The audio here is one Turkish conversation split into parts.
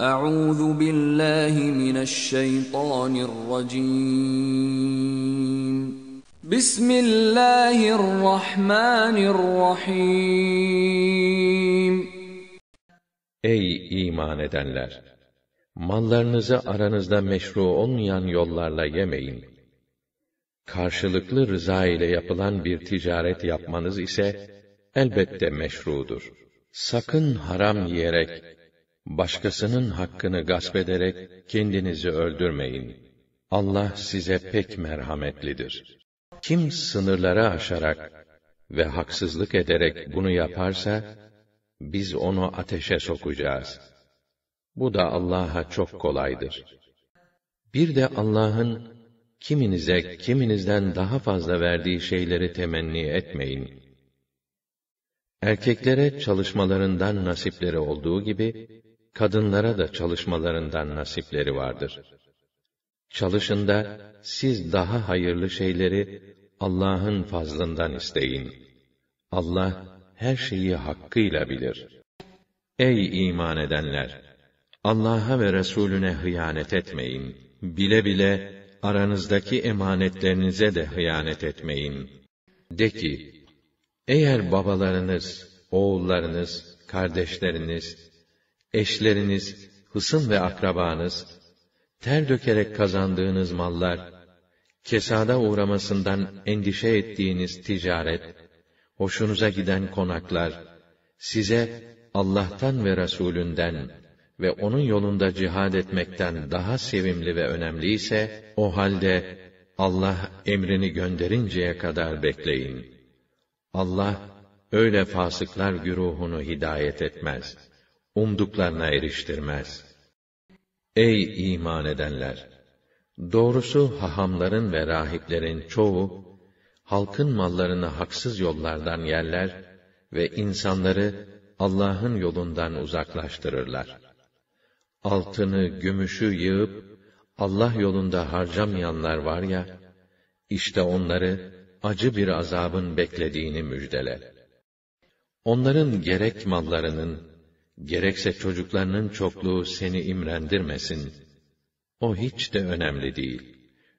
Euzu billahi mineşşeytanirracim. Bismillahirrahmanirrahim. Ey iman edenler! Mallarınızı aranızda meşru olmayan yollarla yemeyin. Karşılıklı rıza ile yapılan bir ticaret yapmanız ise elbette meşrudur. Sakın haram yiyerek başkasının hakkını gasp ederek kendinizi öldürmeyin. Allah size pek merhametlidir. Kim sınırları aşarak ve haksızlık ederek bunu yaparsa, biz onu ateşe sokacağız. Bu da Allah'a çok kolaydır. Bir de Allah'ın kiminize kiminizden daha fazla verdiği şeyleri temenni etmeyin. Erkeklere çalışmalarından nasipleri olduğu gibi, kadınlara da çalışmalarından nasipleri vardır. Çalışın da siz daha hayırlı şeyleri Allah'ın fazlından isteyin. Allah her şeyi hakkıyla bilir. Ey iman edenler! Allah'a ve Resulüne hıyanet etmeyin. Bile bile aranızdaki emanetlerinize de hıyanet etmeyin. De ki, eğer babalarınız, oğullarınız, kardeşleriniz, eşleriniz, hısım ve akrabanız, ter dökerek kazandığınız mallar, kesada uğramasından endişe ettiğiniz ticaret, hoşunuza giden konaklar, size Allah'tan ve Resulünden ve onun yolunda cihad etmekten daha sevimli ve önemli ise, o halde Allah emrini gönderinceye kadar bekleyin. Allah öyle fasıklar güruhunu hidayet etmez. Umduklarına eriştirmez. Ey iman edenler! Doğrusu hahamların ve rahiplerin çoğu, halkın mallarını haksız yollardan yerler ve insanları Allah'ın yolundan uzaklaştırırlar. Altını, gümüşü yığıp, Allah yolunda harcamayanlar var ya, işte onları acı bir azabın beklediğini müjdele. Onların gerek mallarının, gerekse çocuklarının çokluğu seni imrendirmesin. O hiç de önemli değil.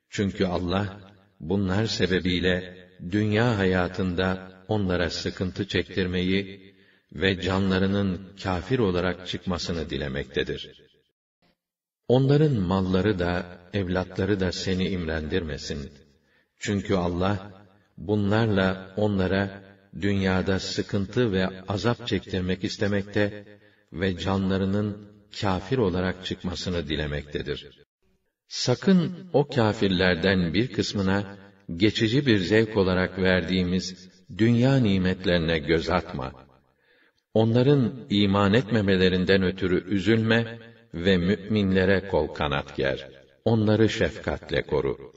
Çünkü Allah, bunlar sebebiyle, dünya hayatında onlara sıkıntı çektirmeyi ve canlarının kafir olarak çıkmasını dilemektedir. Onların malları da, evlatları da seni imrendirmesin. Çünkü Allah, bunlarla onlara dünyada sıkıntı ve azap çektirmek istemekte ve canlarının kafir olarak çıkmasını dilemektedir. Sakın o kâfirlerden bir kısmına geçici bir zevk olarak verdiğimiz dünya nimetlerine göz atma. Onların iman etmemelerinden ötürü üzülme ve müminlere kol kanat ger. Onları şefkatle koru.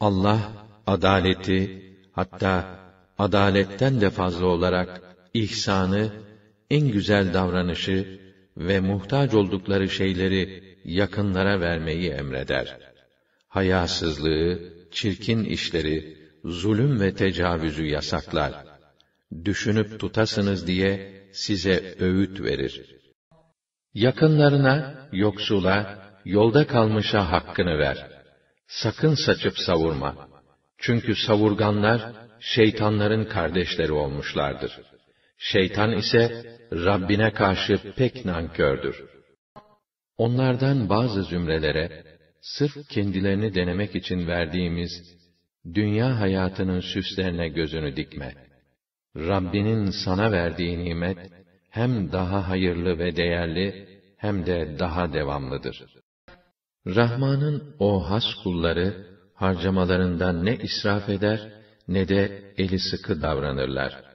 Allah adaleti hatta adaletten de fazla olarak ihsanı, en güzel davranışı ve muhtaç oldukları şeyleri yakınlara vermeyi emreder. Hayasızlığı, çirkin işleri, zulüm ve tecavüzü yasaklar. Düşünüp tutasınız diye size öğüt verir. Yakınlarına, yoksula, yolda kalmışa hakkını ver. Sakın saçıp savurma. Çünkü savurganlar, şeytanların kardeşleri olmuşlardır. Şeytan ise, Rabbine karşı pek nankördür. Onlardan bazı zümrelere, sırf kendilerini denemek için verdiğimiz, dünya hayatının süslerine gözünü dikme. Rabbinin sana verdiği nimet, hem daha hayırlı ve değerli, hem de daha devamlıdır. Rahman'ın o has kulları, harcamalarından ne israf eder, ne de eli sıkı davranırlar.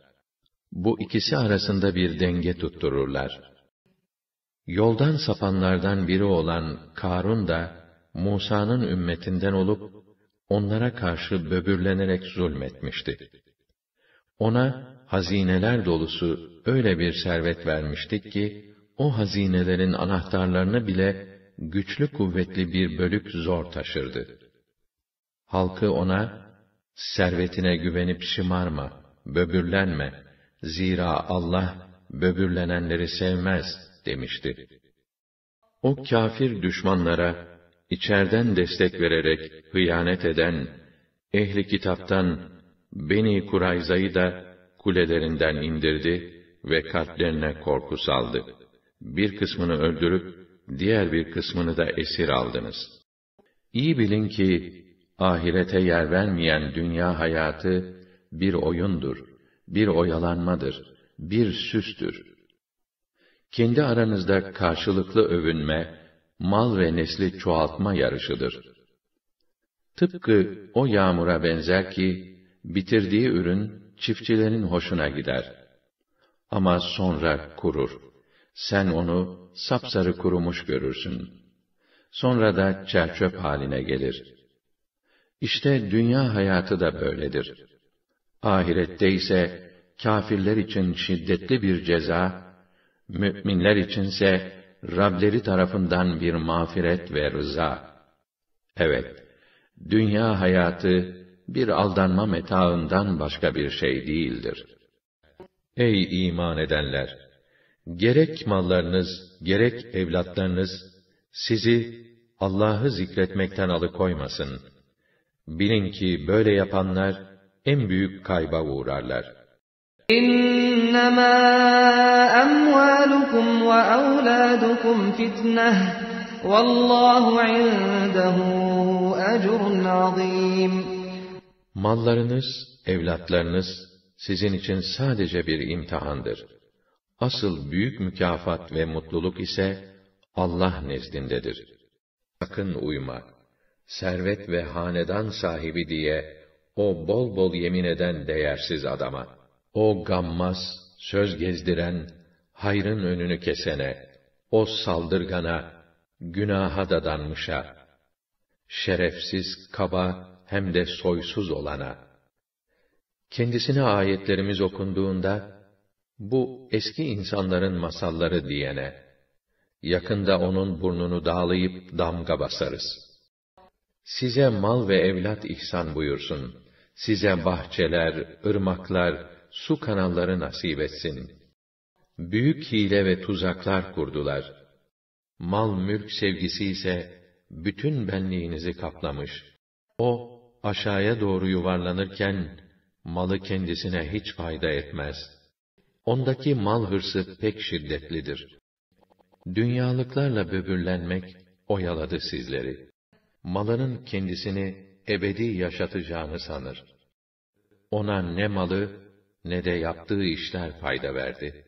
Bu ikisi arasında bir denge tuttururlar. Yoldan sapanlardan biri olan Karun da, Musa'nın ümmetinden olup, onlara karşı böbürlenerek zulmetmişti. Ona, hazineler dolusu öyle bir servet vermiştik ki, o hazinelerin anahtarlarını bile güçlü kuvvetli bir bölük zor taşırdı. Halkı ona, servetine güvenip şımarma, böbürlenme, zira Allah, böbürlenenleri sevmez, demişti. O kafir düşmanlara içerden destek vererek hıyanet eden ehli kitaptan Beni Kurayza'yı da kulelerinden indirdi ve kalplerine korku saldı. Bir kısmını öldürüp diğer bir kısmını da esir aldınız. İyi bilin ki ahirete yer vermeyen dünya hayatı bir oyundur, bir oyalanmadır, bir süstür. Kendi aranızda karşılıklı övünme, mal ve nesli çoğaltma yarışıdır. Tıpkı o yağmura benzer ki, bitirdiği ürün çiftçilerin hoşuna gider. Ama sonra kurur. Sen onu sapsarı kurumuş görürsün. Sonra da çerçöp haline gelir. İşte dünya hayatı da böyledir. Ahirette ise kâfirler için şiddetli bir ceza, müminler içinse Rableri tarafından bir mağfiret ve rıza. Evet, dünya hayatı bir aldanma metaından başka bir şey değildir. Ey iman edenler! Gerek mallarınız, gerek evlatlarınız, sizi Allah'ı zikretmekten alıkoymasın. Bilin ki böyle yapanlar, en büyük kayba uğrarlar. İnnemâ emvâlukum ve evlâdukum fitneh, vallâhu indehu ecrun azîm. Mallarınız, evlatlarınız sizin için sadece bir imtihandır. Asıl büyük mükafat ve mutluluk ise Allah nezdindedir. Sakın uyma. Servet ve hanedan sahibi diye o bol bol yemin eden değersiz adama. O gammaz, söz gezdiren, hayrın önünü kesene, o saldırgana, günaha dadanmışa, şerefsiz, kaba, hem de soysuz olana. Kendisine ayetlerimiz okunduğunda, bu eski insanların masalları diyene, yakında onun burnunu dağlayıp damga basarız. Size mal ve evlat ihsan buyursun. Size bahçeler, ırmaklar, su kanalları nasip etsin. Büyük hile ve tuzaklar kurdular. Mal mülk sevgisi ise bütün benliğinizi kaplamış. O aşağıya doğru yuvarlanırken malı kendisine hiç fayda etmez. Ondaki mal hırsı pek şiddetlidir. Dünyalıklarla böbürlenmek oyaladı sizleri. Malının kendisini ebedi yaşatacağını sanır. Ona ne malı ne de yaptığı işler fayda verdi.